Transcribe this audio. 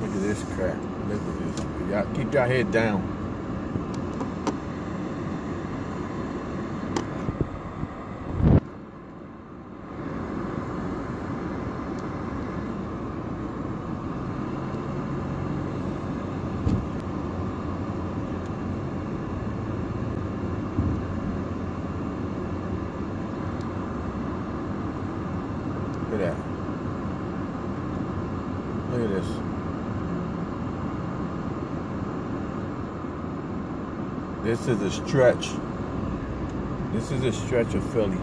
Look at this crap. Look at this. Y'all keep your head down. That. Look at this. This is a stretch. This is a stretch of Philly.